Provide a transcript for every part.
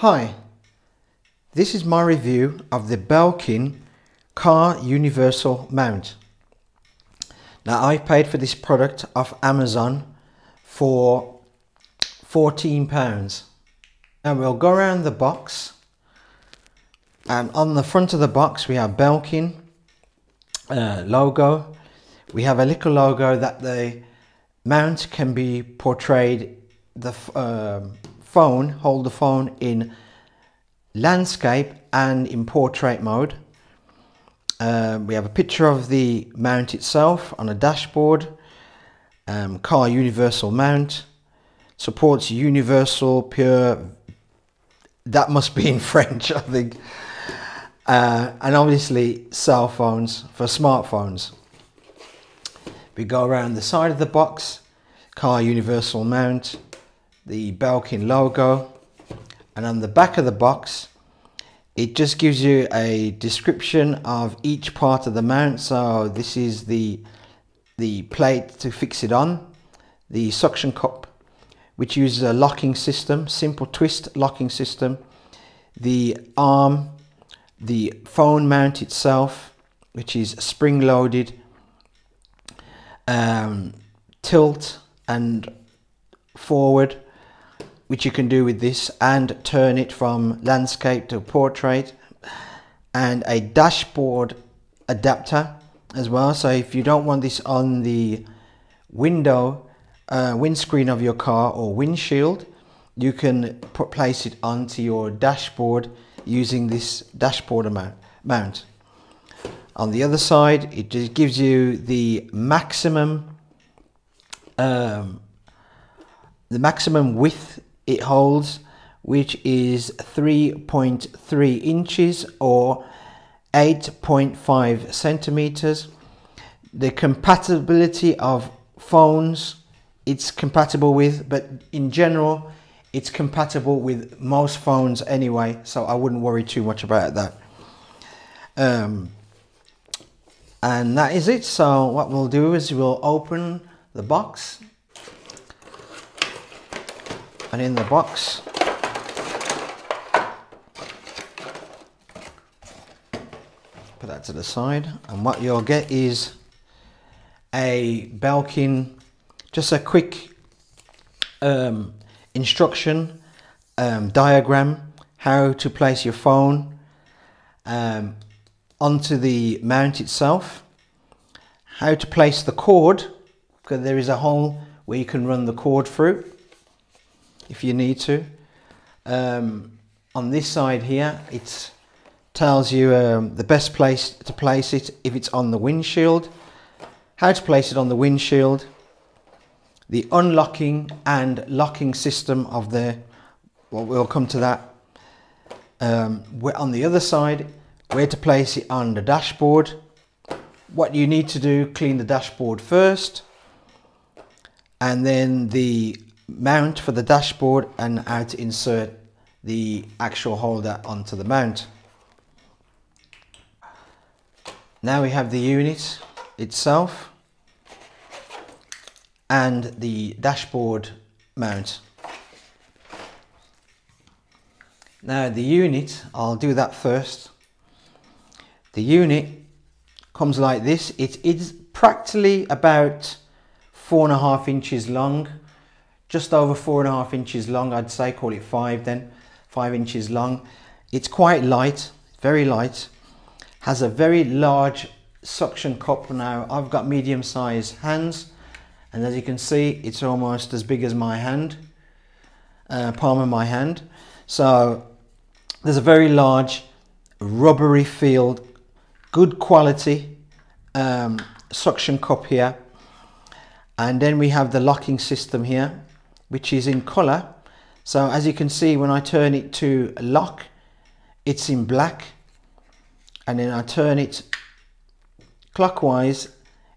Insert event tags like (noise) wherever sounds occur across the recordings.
Hi, this is my review of the Belkin Car Universal Mount. Now I paid for this product off Amazon for £14. Now we'll go around the box and on the front of the box we have Belkin uh, logo. We have a little logo that the mount can be portrayed the um, phone, hold the phone in landscape and in portrait mode. Uh, we have a picture of the mount itself on a dashboard. Um, car universal mount supports universal pure that must be in (laughs) French I think uh, and obviously cell phones for smartphones we go around the side of the box car universal mount the Belkin logo and on the back of the box it just gives you a description of each part of the mount. So this is the the plate to fix it on the suction cup which uses a locking system simple twist locking system the arm the phone mount itself which is spring loaded um, tilt and forward which you can do with this and turn it from landscape to portrait and a dashboard adapter as well. So if you don't want this on the window uh, windscreen of your car or windshield you can put, place it onto your dashboard using this dashboard mount. On the other side it just gives you the maximum um, the maximum width it holds which is 3.3 inches or 8.5 centimeters. The compatibility of phones it's compatible with but in general it's compatible with most phones anyway so I wouldn't worry too much about that. Um, and that is it. So what we'll do is we'll open the box and in the box. Put that to the side. And what you'll get is a Belkin just a quick um, instruction um, diagram how to place your phone um, onto the mount itself how to place the cord because there is a hole where you can run the cord through if you need to. Um, on this side here, it tells you um, the best place to place it if it's on the windshield, how to place it on the windshield, the unlocking and locking system of the, well, we'll come to that. Um, on the other side, where to place it on the dashboard, what you need to do, clean the dashboard first, and then the mount for the dashboard and how to insert the actual holder onto the mount. Now we have the unit itself and the dashboard mount. Now the unit, I'll do that first. The unit comes like this. It is practically about four and a half inches long just over four and a half inches long I'd say. Call it five then five inches long. It's quite light very light. Has a very large suction cup now. I've got medium sized hands and as you can see it's almost as big as my hand uh, palm of my hand. So there's a very large rubbery filled good quality um, suction cup here. And then we have the locking system here which is in color. So as you can see, when I turn it to lock, it's in black. And then I turn it clockwise,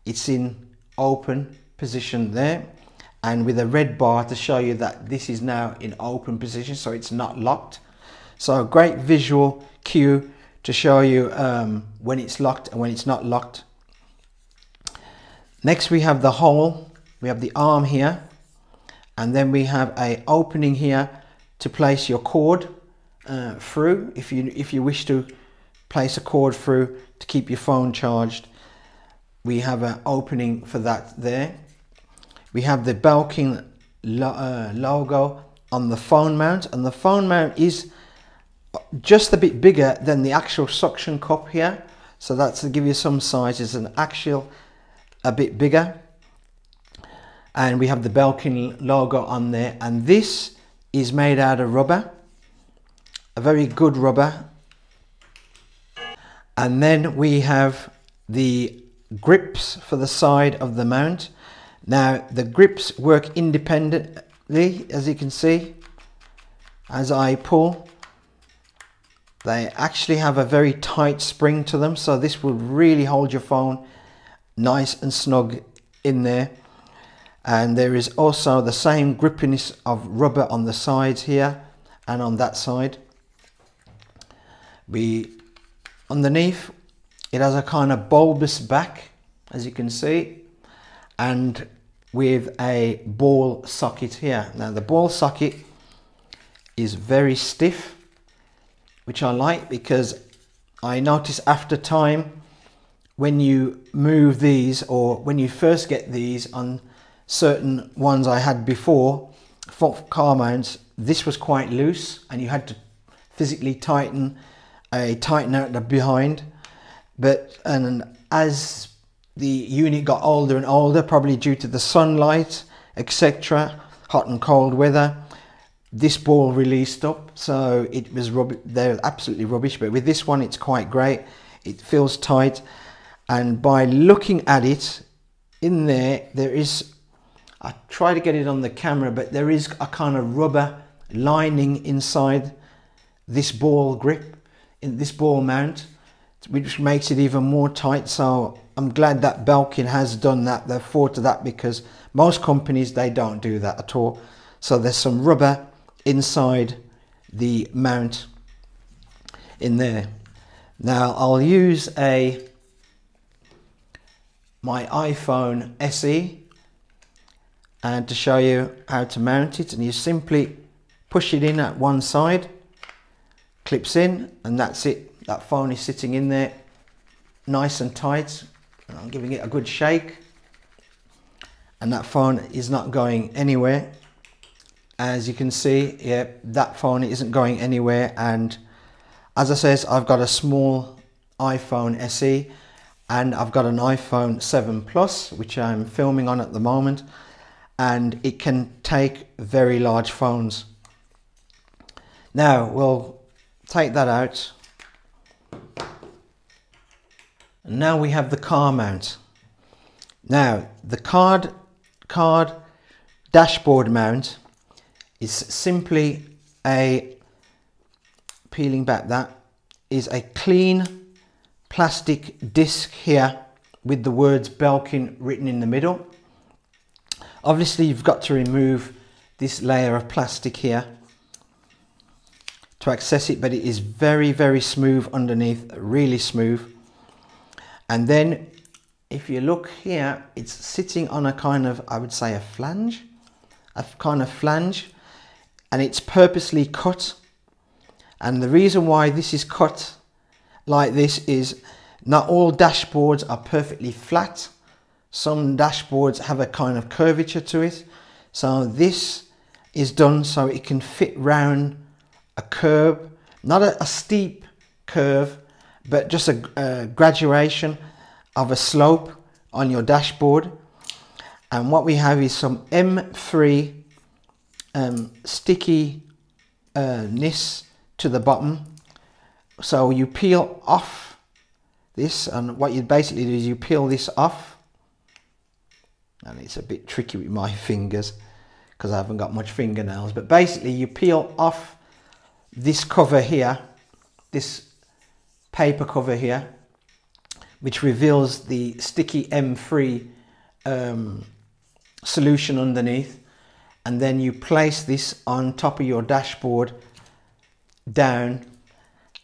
it's in open position there. And with a red bar to show you that this is now in open position, so it's not locked. So a great visual cue to show you um, when it's locked and when it's not locked. Next we have the hole, we have the arm here and then we have a opening here to place your cord uh, through if you if you wish to place a cord through to keep your phone charged. We have an opening for that there. We have the Belkin lo uh, logo on the phone mount and the phone mount is just a bit bigger than the actual suction cup here. So that's to give you some size it's an actual a bit bigger and we have the Belkin logo on there. And this is made out of rubber a very good rubber. And then we have the grips for the side of the mount. Now the grips work independently as you can see as I pull. They actually have a very tight spring to them so this will really hold your phone nice and snug in there and there is also the same grippiness of rubber on the sides here and on that side. We underneath it has a kind of bulbous back as you can see and with a ball socket here. Now the ball socket is very stiff which I like because I notice after time when you move these or when you first get these on certain ones I had before for car mounts this was quite loose and you had to physically tighten a tighten out the behind. But and as the unit got older and older probably due to the sunlight etc hot and cold weather this ball released up so it was they're absolutely rubbish. But with this one it's quite great. It feels tight. And by looking at it in there there is I try to get it on the camera, but there is a kind of rubber lining inside this ball grip, in this ball mount, which makes it even more tight. So I'm glad that Belkin has done that. They've thought of that because most companies, they don't do that at all. So there's some rubber inside the mount in there. Now I'll use a my iPhone SE and to show you how to mount it. And you simply push it in at one side clips in and that's it. That phone is sitting in there nice and tight. And I'm giving it a good shake. And that phone is not going anywhere. As you can see yeah that phone isn't going anywhere. And as I says I've got a small iPhone SE and I've got an iPhone 7 Plus which I'm filming on at the moment and it can take very large phones. Now we'll take that out. And now we have the car mount. Now the card card dashboard mount is simply a peeling back that is a clean plastic disc here with the words Belkin written in the middle Obviously you've got to remove this layer of plastic here to access it but it is very very smooth underneath really smooth. And then if you look here it's sitting on a kind of I would say a flange a kind of flange and it's purposely cut. And the reason why this is cut like this is not all dashboards are perfectly flat some dashboards have a kind of curvature to it. So this is done so it can fit round a curve, not a, a steep curve, but just a, a graduation of a slope on your dashboard. And what we have is some M3 um, sticky uh, to the bottom. So you peel off this and what you basically do is you peel this off and it's a bit tricky with my (laughs) fingers because I haven't got much fingernails. But basically you peel off this cover here this paper cover here which reveals the sticky M3 um, solution underneath. And then you place this on top of your dashboard down.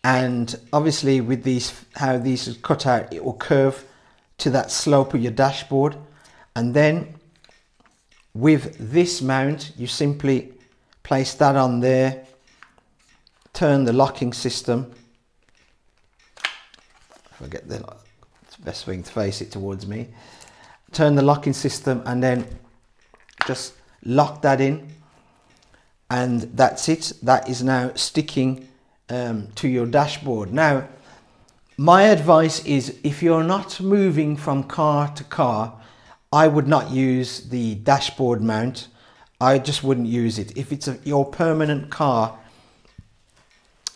And obviously with these how these are cut out it will curve to that slope of your dashboard and then with this mount you simply place that on there turn the locking system. If I get the best thing to face it towards me. Turn the locking system and then just lock that in and that's it that is now sticking um, to your dashboard now my advice is if you're not moving from car to car I would not use the dashboard mount. I just wouldn't use it. If it's a, your permanent car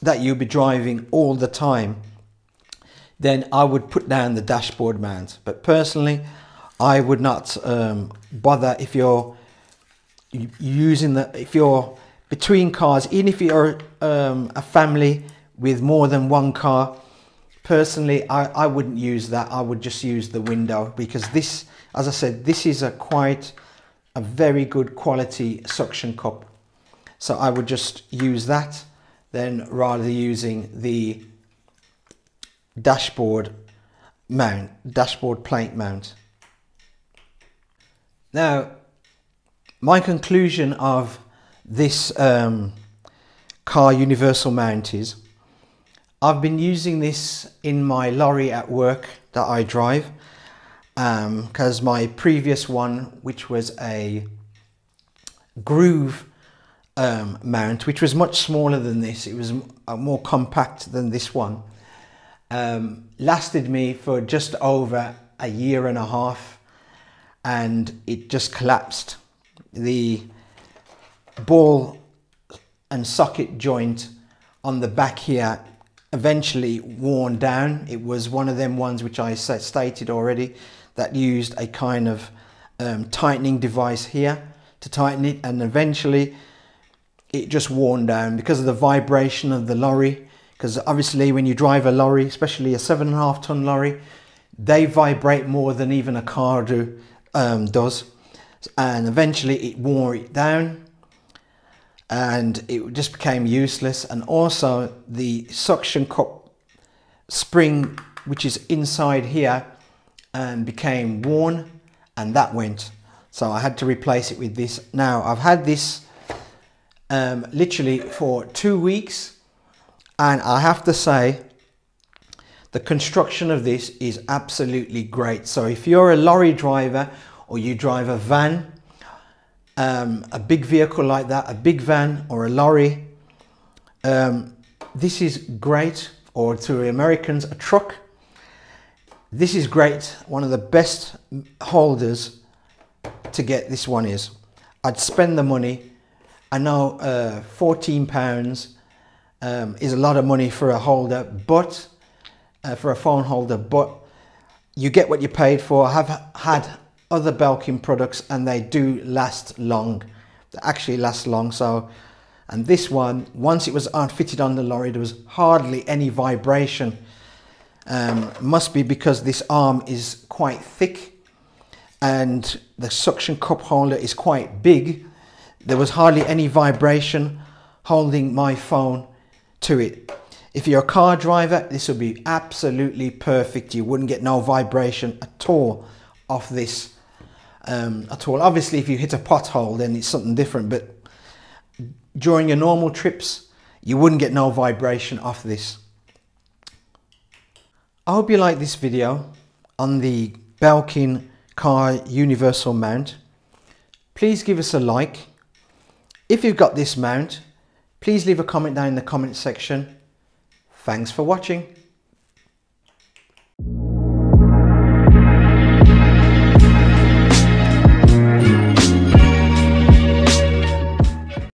that you'll be driving all the time then I would put down the dashboard mount. But personally I would not um, bother if you're using the if you're between cars. Even if you're um, a family with more than one car personally I, I wouldn't use that. I would just use the window because this as I said this is a quite a very good quality suction cup. So I would just use that then rather using the dashboard mount dashboard plate mount. Now my conclusion of this um, car universal mount is I've been using this in my lorry at work that I drive because um, my previous one which was a groove um, mount which was much smaller than this it was more compact than this one um, lasted me for just over a year and a half and it just collapsed. The ball and socket joint on the back here eventually worn down. It was one of them ones which I stated already that used a kind of um, tightening device here to tighten it and eventually it just worn down because of the vibration of the lorry. Because obviously when you drive a lorry especially a seven and a half ton lorry they vibrate more than even a car do um, does. And eventually it wore it down and it just became useless. And also the suction cup spring which is inside here and became worn and that went. So I had to replace it with this. Now I've had this um, literally for two weeks. And I have to say the construction of this is absolutely great. So if you're a lorry driver or you drive a van, um, a big vehicle like that, a big van or a lorry, um, this is great, or to the Americans, a truck. This is great, one of the best holders to get this one is. I'd spend the money. I know uh, 14 pounds um, is a lot of money for a holder, but uh, for a phone holder, but you get what you paid for. I have had other Belkin products and they do last long. They actually last long. So, and this one, once it was fitted on the lorry, there was hardly any vibration. Um, must be because this arm is quite thick and the suction cup holder is quite big. There was hardly any vibration holding my phone to it. If you're a car driver, this would be absolutely perfect. You wouldn't get no vibration at all off this um, at all. Obviously, if you hit a pothole, then it's something different. But during your normal trips, you wouldn't get no vibration off this. I hope you like this video on the Belkin car universal mount. Please give us a like. If you've got this mount, please leave a comment down in the comment section. Thanks for watching.